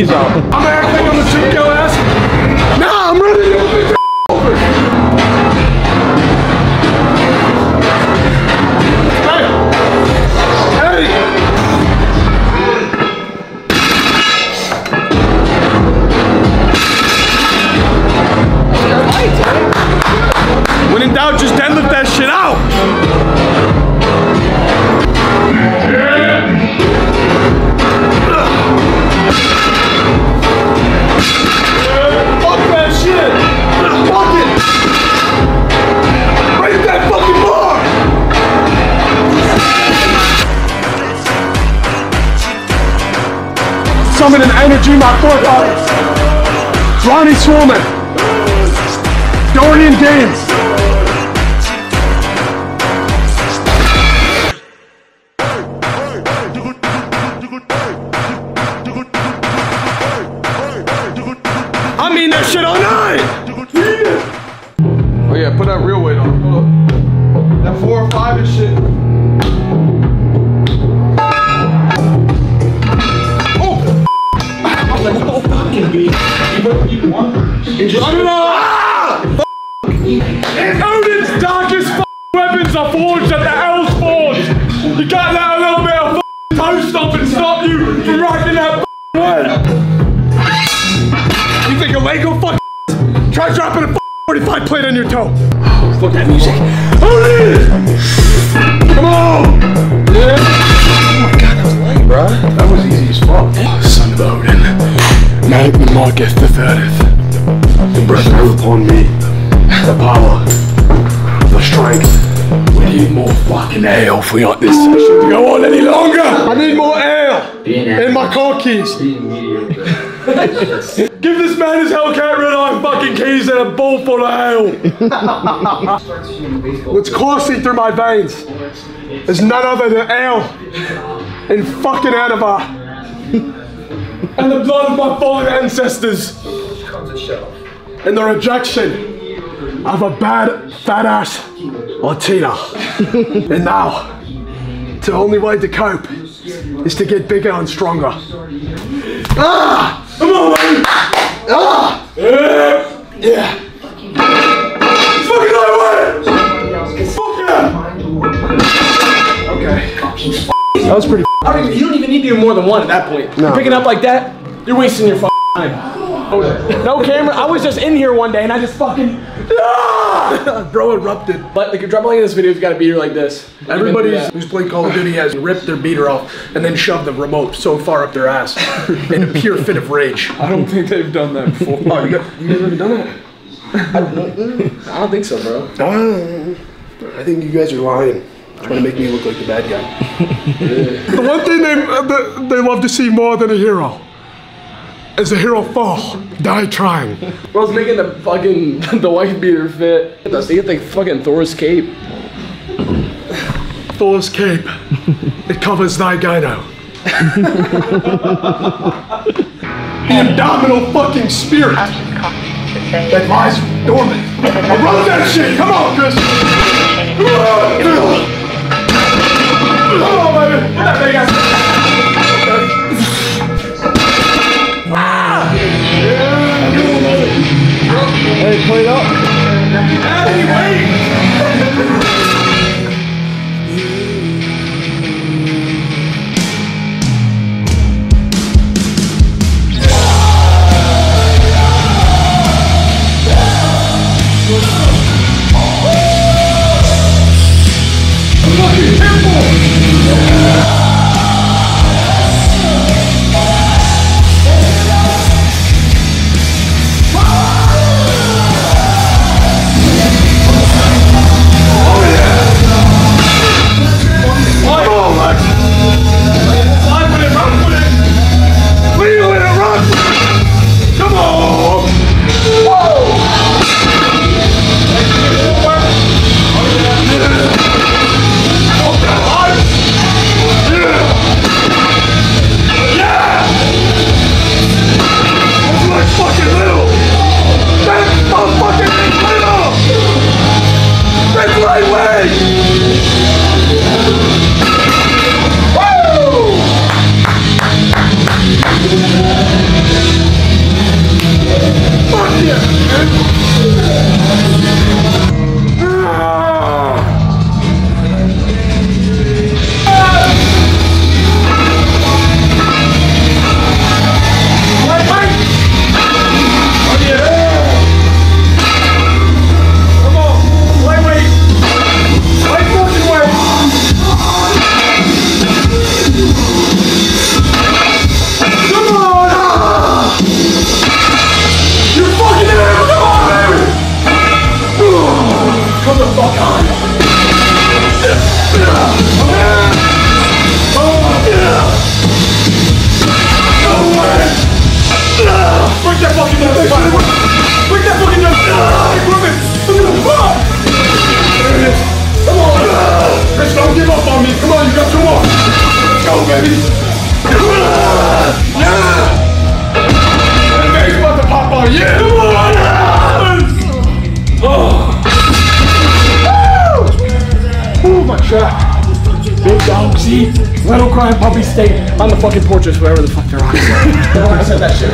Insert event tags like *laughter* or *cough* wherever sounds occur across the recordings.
your Summon an energy, my forefathers! Ronnie Swolman! Dorian Games! I mean that shit all night! Oh yeah, put that real weight on. That four or five and shit. Ah! Odin's darkest weapons are forged at the Hell's Forge! You got that a little bit of toast up and stop you from rocking that way! You think a Lego fuck Try dropping a 45 plate on your toe! Fuck that music! Odin! Come on! Yeah. Oh my god, that was light, bruh. That was easy as fuck. Son of Odin. Mount the Marcus the 30th. The breath of upon me. The power. The strength. We need more fucking ale if we want this session to go on any longer. I need more ale. In my car keys. *laughs* Give this man his Hellcat red eye fucking keys and a bowl full of ale. What's coursing through my veins is none other than ale and fucking Anavar. *laughs* and the blood of my fallen ancestors. And the rejection of a bad fat ass Latina. *laughs* and now, the only way to cope is to get bigger and stronger. Ah! Come on, man! Ah! Yeah! Yeah! Fucking I win! Fuck yeah! Okay. That was pretty. I don't even, you don't even need to do more than one at that point. You're picking up like that, you're wasting your fucking time. No camera. I was just in here one day and I just fucking. Ah! Bro erupted. But like, you're dropping this video, you've got to beat her like this. Everybody Yeah. who's played Call of Duty has ripped their beater off and then shoved the remote so far up their ass in a pure fit of rage. *laughs* I don't think they've done that before. Oh, you, got, you guys ever done that? I don't think so, bro. Uh, I think you guys are lying. Trying to make me look like the bad guy. *laughs* the one thing they, uh, they, they love to see more than a hero is a hero fall, die trying. Bro's making the fucking *laughs* the white beater fit. They get the fucking Thor's cape. Thor's cape, it covers thy gyno. the abdominal fucking spirit that lies dormant. Run that shit! Come on, Chris! Come on, baby! Get that big ass. Hey, play it up. My shot. Big dog, see? Little crying puppy stay on the fucking portraits, wherever the fuck they're on. I said that shit.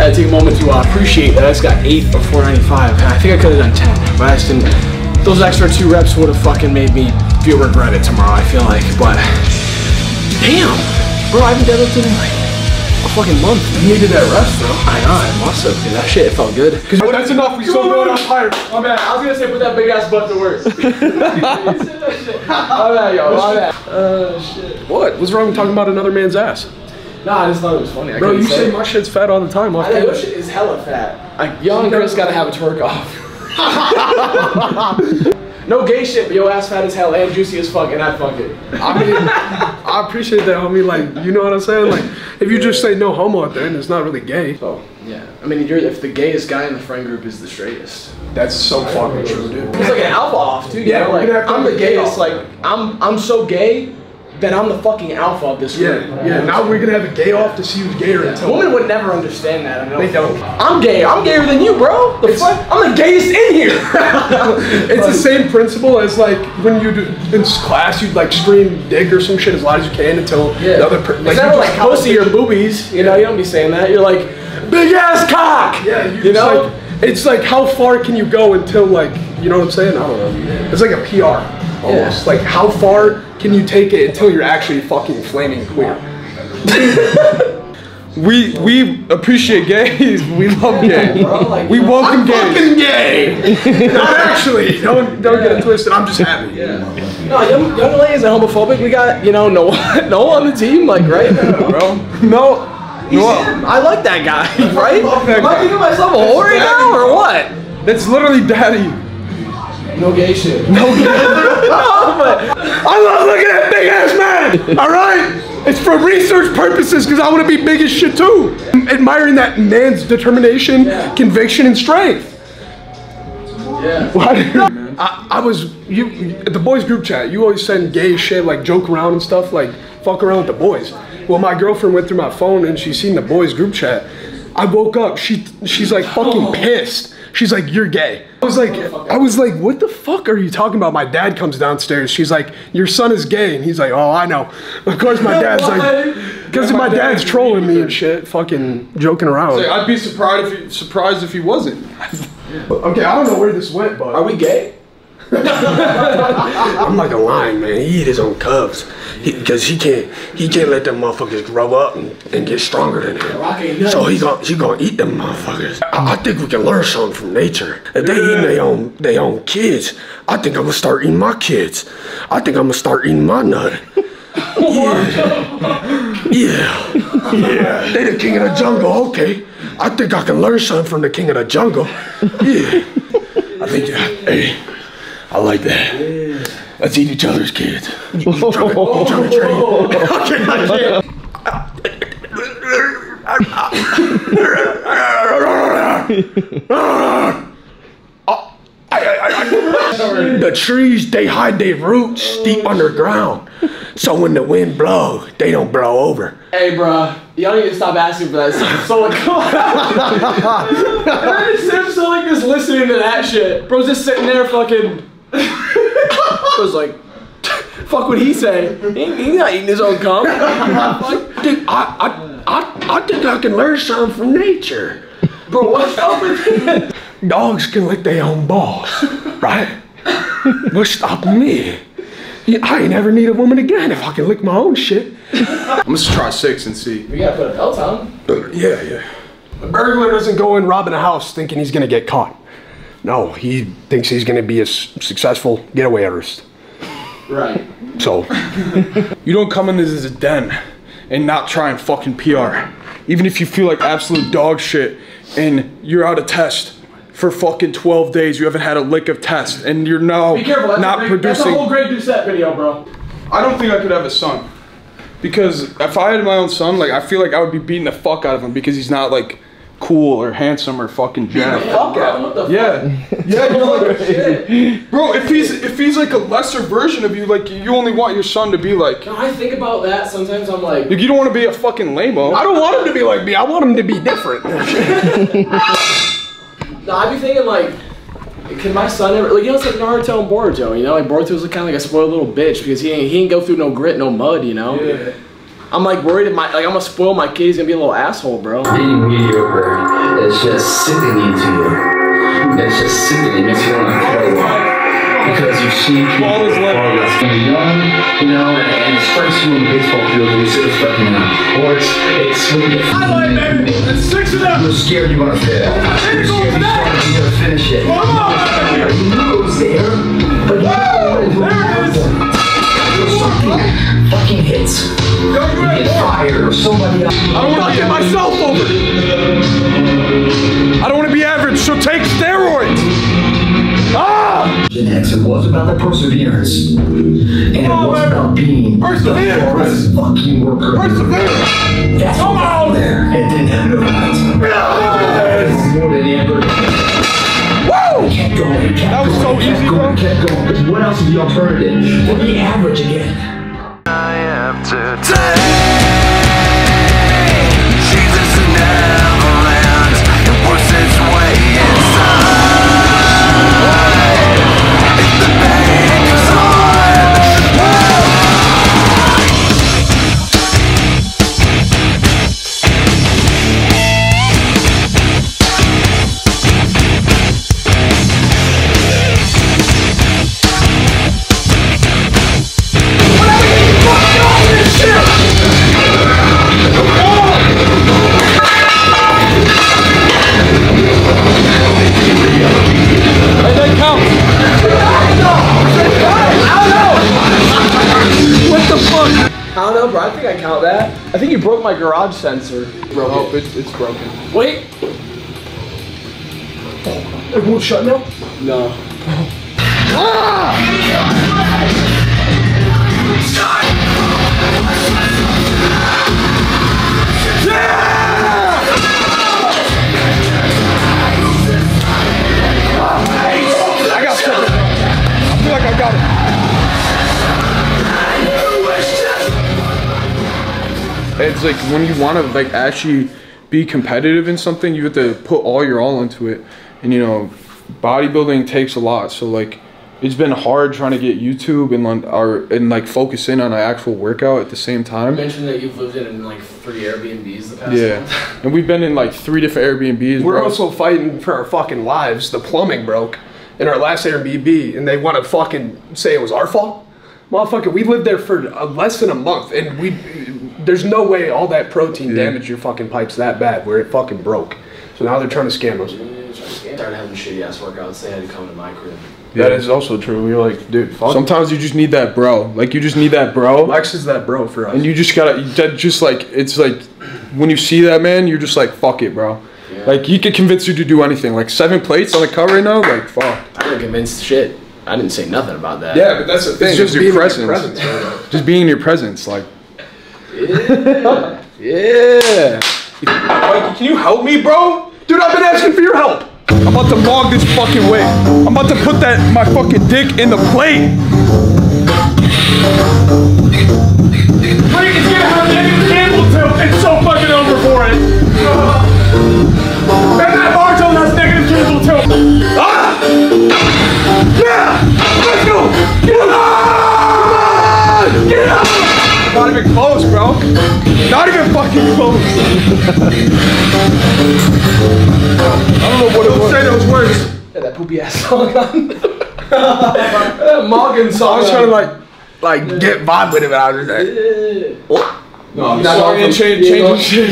I had to take a moment to uh, appreciate that I just got 8 or 495. I think I could have done 10, but I just didn't. Those extra two reps would have fucking made me feel regretted tomorrow, I feel like. But, damn, bro, I haven't deadlifted in like fucking month. You needed that rest, though. I know, I must have, dude. That shit, it felt good. Cause But that's enough. We still going on fire. My bad. I was gonna say put that big ass butt to work. *laughs* *laughs* My bad, yo. My bad. Uh, shit. What? What's wrong with talking about another man's ass? Nah, I just thought it was funny. I Bro, you say my shit's fat all the time. Off I know your shit is hella fat. Like, young Chris gotta have a twerk off. *laughs* no gay shit, but your ass fat as hell and juicy as fuck, and I fuck it. I mean, I appreciate that, homie. Like, you know what I'm saying? Like, if you just say no homo at the end, it's not really gay. So, yeah. I mean, you're, if the gayest guy in the friend group is the straightest. That's so fucking true, dude. It's like an alpha off, too. You Yeah, know? like, gonna have to I'm the gayest. Like, I'm, I'm so gay that I'm the fucking alpha of this Yeah, group. yeah. Now we're gonna have a gay off to see who's gayer until. Women would never understand that. I. They don't. I'm gay. I'm gayer than you, bro. The fuck? I'm the gayest in here. *laughs* It's the same principle as like when you do in class, you'd like scream dick or some shit as loud as you can until yeah. the other person. Like, it's never like pussy or boobies. You know, you don't be saying that. You're like, big ass cock. Yeah, you, you know. Like, it's like how far can you go until like you know what I'm saying? I don't know. It's like a PR almost. Like how far can you take it until you're actually fucking flaming queer? *laughs* We we appreciate gays. We love gays. Bro, like, We welcome I'm gays. fucking gay. *laughs* Not actually. Don't don't get it twisted. I'm just happy. Yeah. no, young, young lady is homophobic. We got you know no *laughs* no on the team, like right. bro. No. No. I like that guy, right? love that Am I guy. thinking myself a whore right now or what? That's literally daddy. No gay shit. *laughs* No gay. no, but I love looking at big ass man. All right. It's for research purposes because I want to be big as shit too. Admiring that man's determination, conviction, and strength. yeah. Why I, I was you at the boys group chat. You always send gay shit like joke around and stuff like fuck around with the boys. Well, my girlfriend went through my phone and she seen the boys group chat. I woke up. She she's like fucking oh. pissed. She's like, "You're gay." I was like, I was like, "What the fuck are you talking about?" My dad comes downstairs. She's like, "Your son is gay," and he's like, "Oh, I know." Of course, my *laughs* dad's like, because my my dad's trolling me and shit, fucking joking around. I'd be surprised if he, surprised if he wasn't. *laughs* Okay, I don't know where this went, but Are we gay? *laughs* I'm like a lion, man. He eat his own cubs because he, can't he can't let them motherfuckers grow up and, and get stronger than him. Rock ain't nuts. So he gon' he gonna eat them motherfuckers. I, I think we can learn something from nature. If they eating their own their own kids, I think I'm gonna start eating my kids. I think I'm gonna start eating my nut. *laughs* Yeah. yeah. Yeah. They the king of the jungle, okay. I think I can learn something from the king of the jungle. Yeah. I think hey, I like that. Let's eat each other's kids. You, you trying to, you trying to trade? I can't, I can't. The trees, they hide their roots deep underground. So when the wind blow, they don't blow over. Hey, bruh, y'all need to stop asking for that stuff. So like, come on. I just Sim's like just listening to that shit. Bro's just sitting there fucking. Bro's like, fuck what he say. He, he's not eating his own cum. I think I, I, I, I think I can learn something from nature. Bro, what's up with you? Dogs can lick their own balls, right? What's stopping me? I ain't ever need a woman again if I can lick my own shit. I'm gonna try six and see. We gotta put a belt on. Yeah, yeah. A burglar doesn't go in robbing a house thinking he's gonna get caught. No, he thinks he's gonna be a s- successful getaway artist. Right. So, *laughs* You don't come in this as a den and not try and fucking PR. Even if you feel like absolute dog shit and you're out of test for fucking 12 days, you haven't had a lick of test, and you're now Be careful. That's not a Greg, That's a producing. whole Greg Doucette video, bro. I don't think I could have a son. Because if I had my own son, like I feel like I would be beating the fuck out of him because he's not like cool or handsome or fucking jacked. Fuck yeah. What the Yeah, yeah, you're like, bro. If he's if he's like a lesser version of you, like you only want your son to be like, When I think about that, sometimes I'm like, like you don't want to be a fucking lameo. I don't want him to be like me. I want him to be different. *laughs* no, I'd be thinking like, can my son ever, like, you know, it's like Naruto and Boruto, you know? Like, Boruto's kind of like a spoiled little bitch because he ain't, he ain't go through no grit, no mud, you know? Yeah. I'm like worried if my, like, I'm gonna spoil my kid, he's gonna be a little asshole, bro. being mediocre is just sickening to you. It's just sickening. It makes you want to throw up. Because you see people Ball is left. progress when you're young, you know, and, and it strikes you on the baseball field when you sit expecting that. Or it's, it's when you get Highlight, baby. It's six of them. you're scared you're gonna fail. You're scared you're gonna finish it. Come on. You know it's there, but you don't know There it something fucking hits. Yo, you get fired or somebody else. I don't want to get myself over. I don't want to be average, so take steroids. Ah! Genetics. It was about the perseverance. And it Oh, was about being Persevere, the fucking worker. Persevere. That's Come on. there. It didn't have no rights. Yes. More than ever. Woo! Going. Kept That was so going, kept easy, going, bro. Kept going. Because what else is the alternative? To be average again. Jesus my garage sensor. Broke Oh, it's, it's broken. it. Wait. It won't shut now. No. I It's like when you want to like actually be competitive in something, you have to put all your all into it. And you know, bodybuilding takes a lot. So like, it's been hard trying to get YouTube and like, our and like focus in on an actual workout at the same time. You time. mentioned that you've lived in like three Airbnbs the past Yeah, month. *laughs* and we've been in like three different Airbnbs. We're bro. also fighting for our fucking lives. The plumbing broke in our last Airbnb, and they want to fucking say it was our fault. Motherfucker, we lived there for uh, less than a month, and we there's no way all that protein damaged your fucking pipes that bad where it fucking broke. So now they're trying to scam us. Started having shitty ass workouts. They had to come to my crib. Yeah. That is also true. We were like, dude, fuck. Sometimes you just need that bro. Like you just need that bro. Lex is that bro for us. And you just gotta, you that just like, it's like, when you see that man, you're just like, fuck it, bro. Yeah. Like, he could convince you to do anything. Like, seven plates on the cut right now, like, fuck. I didn't convince shit. I didn't say nothing about that. Yeah, but that's the thing. it's It's just your being in presence. presence. bro. Just being in your presence, like. Yeah. Yeah. Like, can you help me, bro? Dude, I've been asking for your help. I'm about to log this fucking way. I'm about to put that, my fucking dick in the plate. Frank is gonna have Eddie Campbell tilt. It's so I don't know what it was. Say those words. Yeah, that poopy ass song on. that *laughs* Morgan song. I was trying to like, like get vibe with it, but I was just like, No, the song ain't change, changing shit.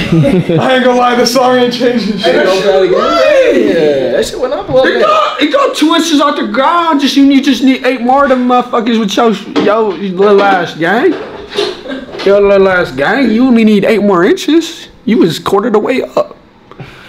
I ain't gonna lie, the song ain't changing shit. Yeah, that shit went up a little It bit. got, it got two inches off the ground. Just you need just need eight more of them motherfuckers with your yo you little ass gang. Your little ass gang. You only need eight more inches. You was quarter the way up.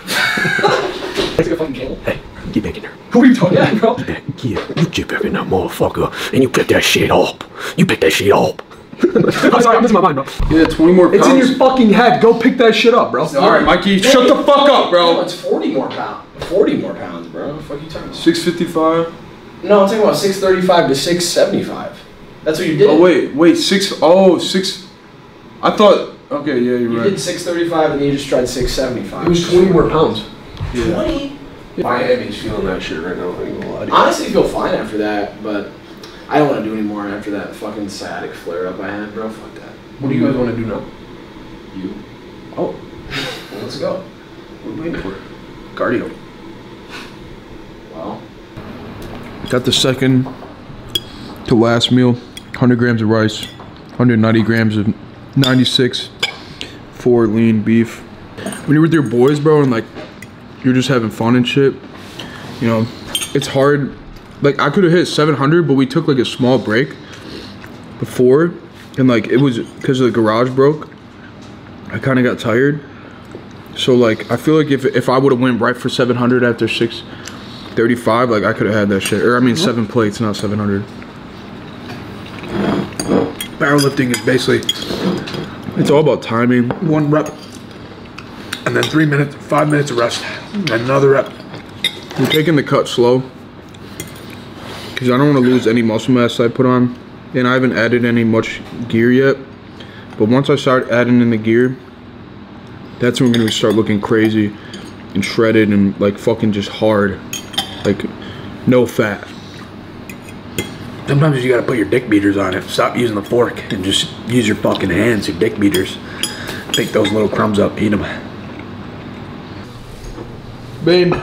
Hey, get back in there. Who are you talking about, bro? Get back, Yeah, you get back in that motherfucker and you pick that shit up. You pick that shit up. *laughs* I'm sorry, I'm missing my mind, bro. Yeah, 20 more pounds. It's in your fucking head. Go pick that shit up, bro. All right, Mikey, shut the fuck up, No, bro. it's 40 more pounds. 40 more pounds, bro. What the fuck you talking about? 655. No, I'm talking about 635 to 675. That's what you did. Oh wait, wait, six. Oh, six. I thought. Okay, yeah, you're You right. did 635 and then you just tried 675. It was 20 more pounds. 20? Miami's feeling that shit right now. I ain't gonna lie to you. Honestly, I feel fine after that, but I don't want to do any more after that fucking sciatic flare up I had, bro. Fuck that. What do you guys want to do now? You. Oh, Well, let's go. what are we waiting for? Cardio. Well, Got the second to last meal. 100 grams of rice, 190 grams of 96 for lean beef. When you're with your boys, bro, and like you're just having fun and shit, you know, it's hard. Like I could have hit 700, but we took like a small break before, and like it was because the garage broke. I kind of got tired. So like I feel like if if I would have went right for 700 after six 35, like I could have had that shit. Or I mean, seven plates, not 700. Powerlifting is basically It's all about timing. one rep, and then three minutes, five minutes of rest, and another rep. I'm taking the cut slow because I don't want to lose any muscle mass I put on, and I haven't added any much gear yet. But once I start adding in the gear, that's when we're gonna start looking crazy and shredded and like fucking just hard, like no fat. Sometimes you gotta put your dick beaters on it. Stop using the fork and just use your fucking hands, your dick beaters. Pick those little crumbs up, eat them. Babe,